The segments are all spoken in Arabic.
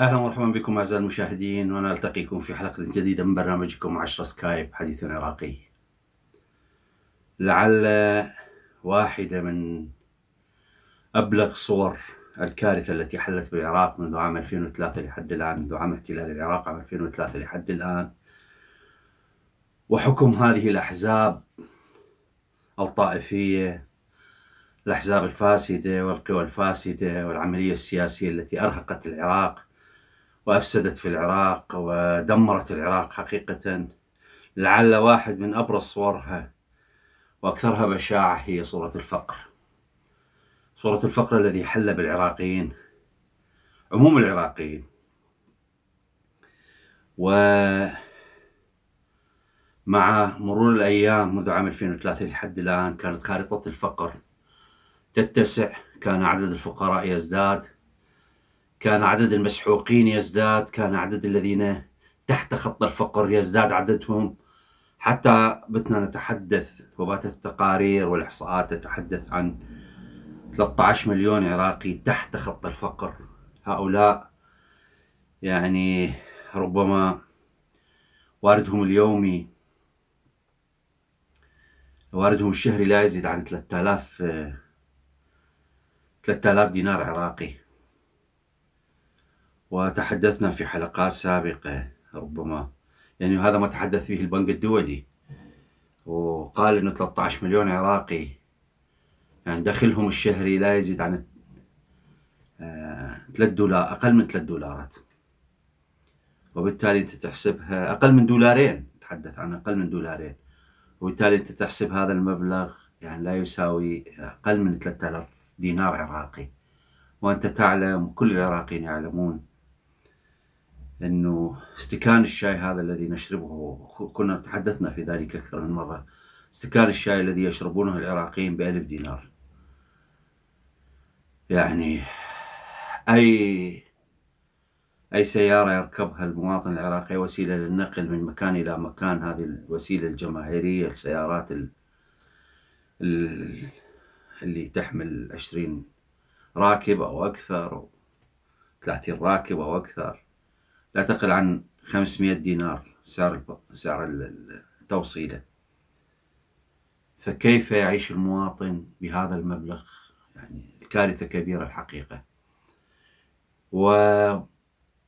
أهلا ومرحبا بكم أعزائي المشاهدين وأنا ألتقيكم في حلقة جديدة من برنامجكم 10 سكايب حديث عراقي. لعل واحدة من أبلغ صور الكارثة التي حلت بالعراق منذ عام 2003 لحد الآن منذ عام احتلال العراق عام 2003 لحد الآن. وحكم هذه الأحزاب الطائفية الأحزاب الفاسدة والقوى الفاسدة والعملية السياسية التي أرهقت العراق وأفسدت في العراق ودمرت العراق حقيقة لعل واحد من أبرز صورها وأكثرها بشاعة هي صورة الفقر. صورة الفقر الذي حل بالعراقيين. عموم العراقيين. ومع مرور الأيام منذ عام 2003 لحد الآن كانت خارطة الفقر تتسع كان عدد الفقراء يزداد كان عدد المسحوقين يزداد كان عدد الذين تحت خط الفقر يزداد عددهم. حتى بتنا نتحدث وباتت التقارير والإحصاءات تتحدث عن 13 مليون عراقي تحت خط الفقر. هؤلاء يعني ربما واردهم اليومي واردهم الشهري لا يزيد عن 3000 3000 دينار عراقي. وتحدثنا في حلقات سابقة ربما. يعني هذا ما تحدث فيه البنك الدولي. وقال إنه 13 مليون عراقي يعني دخلهم الشهري لا يزيد عن 3 آه، دولار أقل من 3 دولارات. وبالتالي أنت تحسبها أقل من دولارين تحدث عن أقل من دولارين. وبالتالي أنت تحسب هذا المبلغ يعني لا يساوي أقل من 3000 دينار عراقي. وأنت تعلم كل العراقيين يعلمون إنه استكان الشاي هذا الذي نشربه كنا تحدثنا في ذلك أكثر من مرة استكان الشاي الذي يشربونه العراقيين بألف دينار. يعني أي أي سيارة يركبها المواطن العراقي وسيلة للنقل من مكان إلى مكان هذه الوسيلة الجماهيرية السيارات ال... اللي تحمل عشرين راكب أو أكثر أو ثلاثين راكب أو أكثر. لا تقل عن 500 دينار سعر سعر التوصيلة. فكيف يعيش المواطن بهذا المبلغ؟ يعني الكارثه كبيرة الحقيقة. و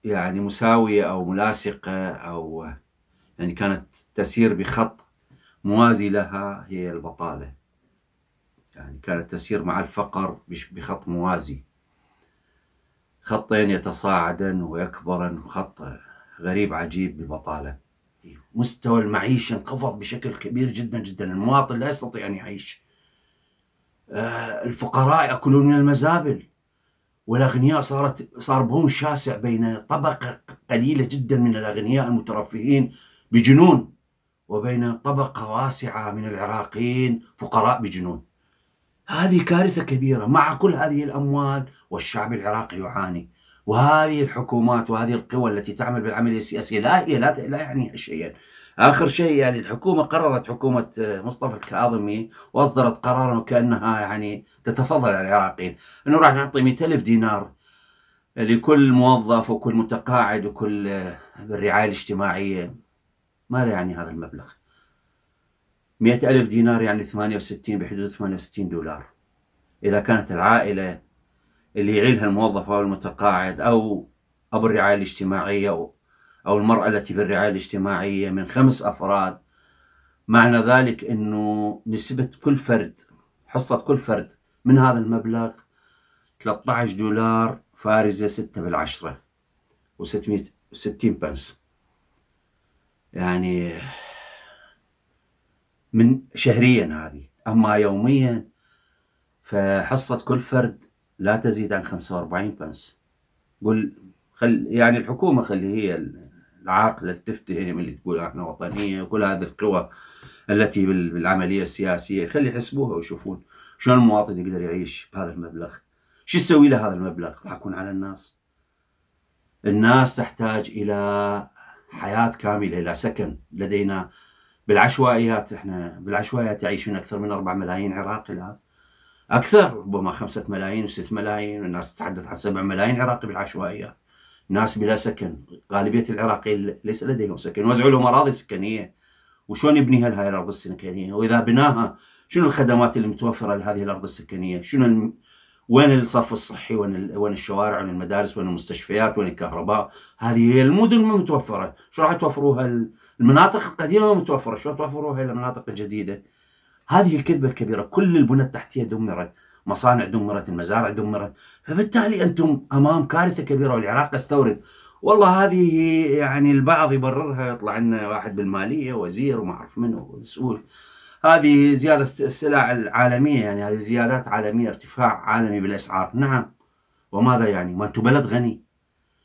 يعني مساوية أو ملاصقة أو يعني كانت تسير بخط موازي لها هي البطالة. يعني كانت تسير مع الفقر بخط موازي. خطين يتصاعدن ويكبرن وخط غريب عجيب بالبطالة. مستوى المعيشة انخفض بشكل كبير جدا جدا. المواطن لا يستطيع أن يعيش. الفقراء يأكلون من المزابل. والأغنياء صارت صار بهم شاسع بين طبقة قليلة جدا من الأغنياء المترفهين بجنون وبين طبقة واسعة من العراقيين فقراء بجنون. هذه كارثة كبيرة. مع كل هذه الأموال والشعب العراقي يعاني. وهذه الحكومات وهذه القوى التي تعمل بالعملية السياسية لا هي لا, لا يعني شيئا. آخر شيء يعني الحكومة قررت حكومة مصطفى الكاظمي وأصدرت قرارا وكأنها يعني تتفضل على العراقيين. أنه راح نعطي 100 ألف دينار لكل موظف وكل متقاعد وكل بالرعاية الاجتماعية. ماذا يعني هذا المبلغ؟ مئة ألف دينار يعني 68 بحدود 68 دولار. إذا كانت العائلة اللي يعيلها الموظف أو المتقاعد أو أبو الرعاية الاجتماعية أو المرأة التي في الرعاية الاجتماعية من خمس أفراد. معنى ذلك أنه نسبة كل فرد حصة كل فرد من هذا المبلغ 13 دولار فارزة 6 بالعشرة و600 وستين بنس. يعني من شهريا هذه. أما يوميا فحصة كل فرد لا تزيد عن 45 بنس. قل خل يعني الحكومة خلي هي العاقلة تفتهم اللي تقول إحنا وطنية وكل هذه القوى التي بالعملية السياسية خلي يحسبوها ويشوفون شلون المواطن يقدر يعيش بهذا المبلغ. شو يسوي له هذا المبلغ؟ يضحكون على الناس. الناس تحتاج إلى حياة كاملة إلى سكن. لدينا بالعشوائيات إحنا بالعشوائيات يعيشون أكثر من 4 ملايين عراقي الآن. أكثر ربما 5 ملايين و6 ملايين والناس تتحدث عن 7 ملايين عراقي بالعشوائيات ناس بلا سكن غالبية العراقيين ليس لديهم سكن. وزعوا لهم أراضي سكنية. وشلون يبنيها هاي الأرض السكنية؟ وإذا بناها شنو الخدمات اللي متوفرة لهذه الأرض السكنية؟ شنو الم... وين الصرف الصحي؟ وين. وين الشوارع؟ وين المدارس؟ وين المستشفيات؟ وين الكهرباء؟ هذه هي المدن متوفرة. شو راح توفروها المناطق القديمة متوفرة. شو توفروها المناطق الجديدة؟ هذه الكذبة الكبيرة كل البنى التحتية دمرت مصانع دمرت المزارع دمرت فبالتالي أنتم أمام كارثة كبيرة والعراق يستورد. والله هذه يعني البعض يبررها يطلع لنا واحد بالمالية وزير وما أعرف منه مسؤول هذه زيادة السلع العالمية يعني هذه زيادات عالمية ارتفاع عالمي بالأسعار. نعم. وماذا يعني؟ ما أنتم بلد غني.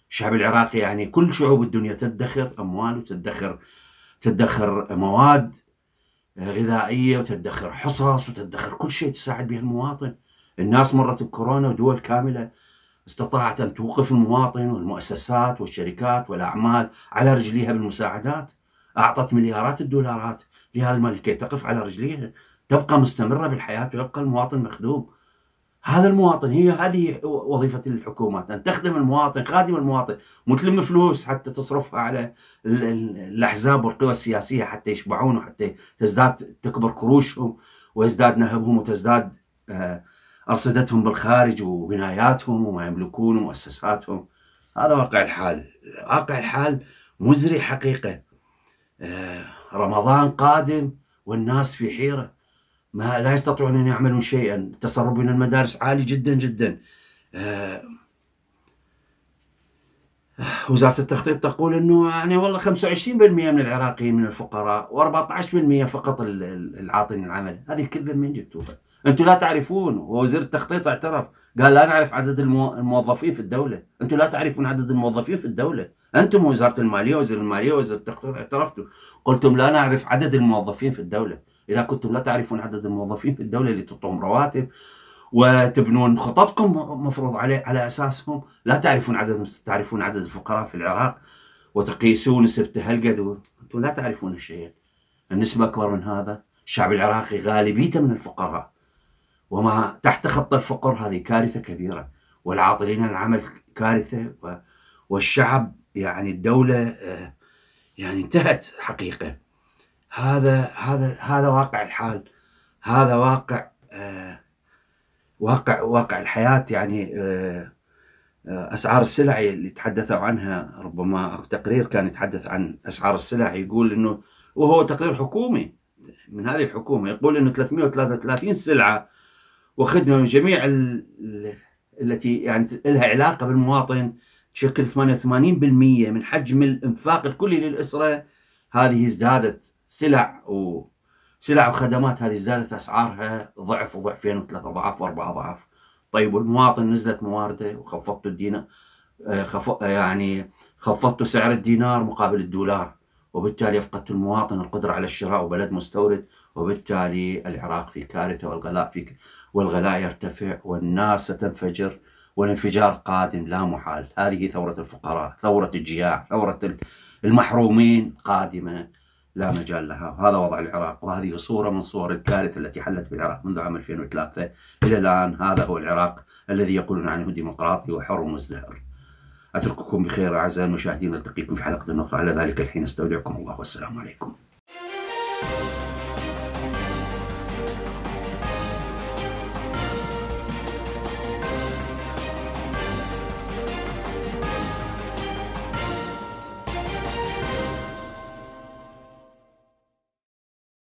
الشعب العراقي يعني كل شعوب الدنيا تدخر أموال وتدخر تدخر مواد. غذائية وتدخر حصص وتدخر كل شيء تساعد به المواطن. الناس مرت بكورونا ودول كاملة استطاعت أن توقف المواطن والمؤسسات والشركات والأعمال على رجليها بالمساعدات. أعطت مليارات الدولارات لهذا المال لكي تقف على رجليها. تبقى مستمرة بالحياة ويبقى المواطن مخدوم. هذا المواطن هي هذه وظيفة الحكومات أن تخدم المواطن خادم المواطن مو تلم فلوس حتى تصرفها على الأحزاب والقوى السياسية حتى يشبعون وحتى تزداد تكبر كروشهم ويزداد نهبهم وتزداد آه أرصدتهم بالخارج وبناياتهم وما يملكون ومؤسساتهم. هذا واقع الحال. واقع الحال مزري حقيقة. آه، رمضان قادم والناس في حيرة. ما لا يستطيعون أن يعملون شيئا. التسرب من المدارس عالي جدا جدا. آه، وزارة التخطيط تقول إنه يعني والله 25% من العراقيين من الفقراء و14% فقط العاطين العمل، هذه الكذبة من جبتوها؟ أنتم لا تعرفون ووزير التخطيط اعترف. قال لا نعرف عدد الموظفين في الدولة. أنتم لا تعرفون عدد الموظفين في الدولة. أنتم وزارة المالية وزير المالية وزير التخطيط اعترفتوا. قلتم لا نعرف عدد الموظفين في الدولة. إذا كنتم لا تعرفون عدد الموظفين في الدولة اللي تعطوهم رواتب وتبنون خططكم مفروض عليه على أساسهم. لا تعرفون عدد تعرفون عدد الفقراء في العراق وتقيسون نسبته هالقد أنتم لا تعرفون شيئا النسبة أكبر من هذا الشعب العراقي غالبيته من الفقراء. وما تحت خط الفقر هذه كارثة كبيرة والعاطلين عن العمل كارثة والشعب يعني الدولة آه، يعني انتهت حقيقة. هذا هذا هذا واقع الحال. هذا واقع آه، واقع واقع الحياة يعني آه، أسعار السلع اللي تحدثوا عنها. ربما تقرير كان يتحدث عن أسعار السلع يقول إنه وهو تقرير حكومي من هذه الحكومة يقول إنه 333 سلعة وخدمة من جميع التي يعني لها علاقة بالمواطن تشكل 88% من حجم الإنفاق الكلي للأسرة. هذه ازدادت سلع و سلع وخدمات هذه ازدادت أسعارها ضعف وضعفين وثلاث أضعاف وأربع أضعاف. طيب والمواطن نزلت مواردة وخفضت الدينار خف... يعني خفضت سعر الدينار مقابل الدولار وبالتالي أفقدت المواطن القدرة على الشراء وبلد مستورد وبالتالي العراق في كارثة والغلاء في والغلاء يرتفع والناس ستنفجر والانفجار قادم لا محال هذه ثورة الفقراء ثورة الجياع ثورة المحرومين قادمة لا مجال لها. وهذا وضع العراق. وهذه صورة من صور الكارثة التي حلت بالعراق منذ عام 2003 إلى الآن هذا هو العراق الذي يقولون عنه ديمقراطي وحر ومزدهر أترككم بخير أعزائي المشاهدين. نلتقيكم في حلقة أخرى. على ذلك الحين أستودعكم الله. والسلام عليكم.